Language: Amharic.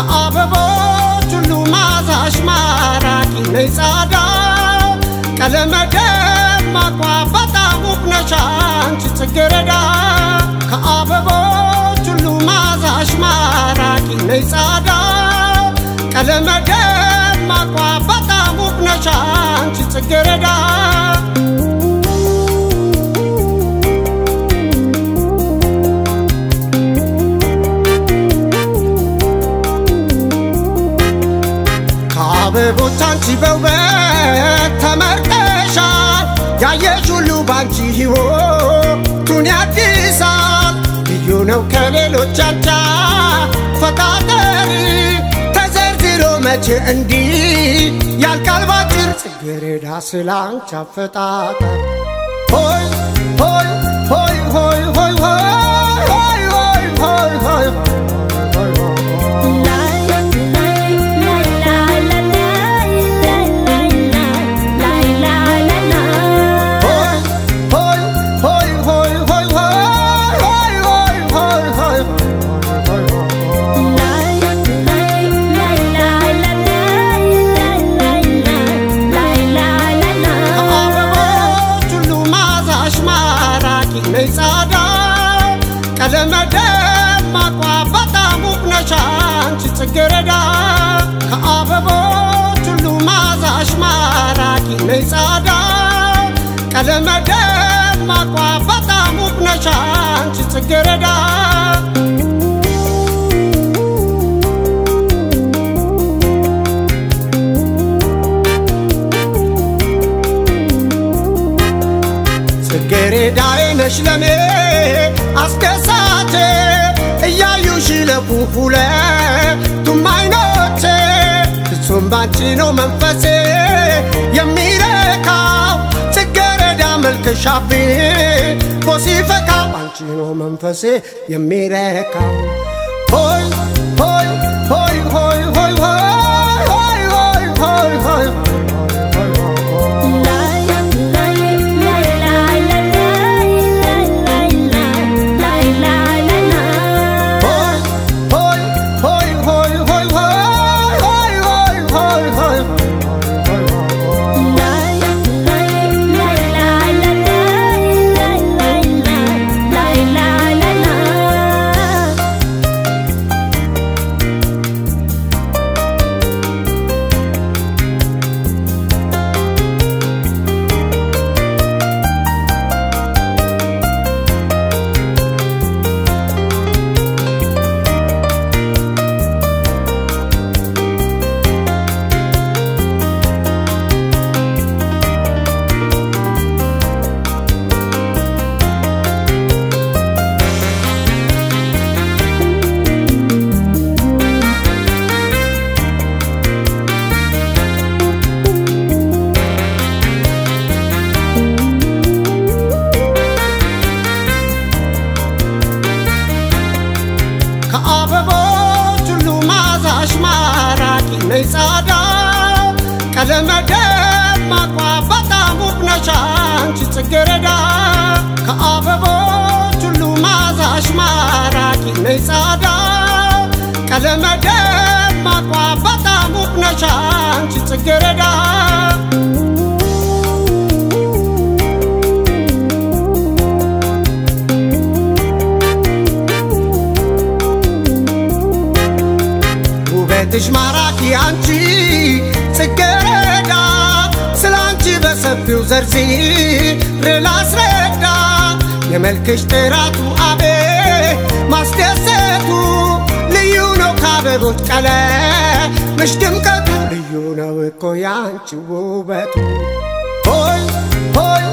ከአበቦች ሁሉ ማዛሽ ማራኪ ነይ ጻዳ ቀለመ ደማቋ በጣም ውብ ነሽ አንቺ ጽጌረዳ ከአበቦች ሁሉ ማዛሽ ማራኪ ነይ ጻዳ ቀለመ ደማቋ በጣም ውብ ነሽ አንቺ ጽጌረዳ አንቺ በውበት ተመርጠሻል። ያየሽ ሁሉ ባንቺ ሕይወቱን ያድሳል። ልዩ ነው ከሌሎች አንቻ ፈጣጠሪ ተዘርዝሮ መቼ እንዲህ ያልቃል ባጭር ጽጌረዳ ስለ አንቺ አፈጣጠር ሆይ ሆይ ሆይ ሆይ ሆይ ሆይ ነይ ጻዳ ቀለመ ደማቋ በጣም ውብ ነሽ አንቺ ጽጌረዳ። ጽጌረዳዬ ነሽ ለኔ አስደሳቼ እያዩሽ ለፉ ሁለቱም አይኖቼ እሱም ባንቺ ነው መንፈሴ የሚረካው ጽጌረዳ መልክሻቢ ቦሲፈካ ባንቺ ነው መንፈሴ የሚረካው ሆይ ሆይ ጽጌረዳ ከአበቦች ሁሉ ማዛሽ ማራኪ ነይ ጻዳ ቀለመ ደማቋ በጣም ውብ ነሽ አንቺ ጽጌረዳ ውበትሽ ማራኪ አንቺ ጽጌረዳ በሰፊው ዘርዝር ላስረዳ የመልክሽ ጥራቱ አቤ ማስደሰቱ ልዩ ነው ከአበቦች ቀለምሽ ድምቀቱ ልዩ ነው እኮ ያንቺ ውበቱ ሆይ ሆይ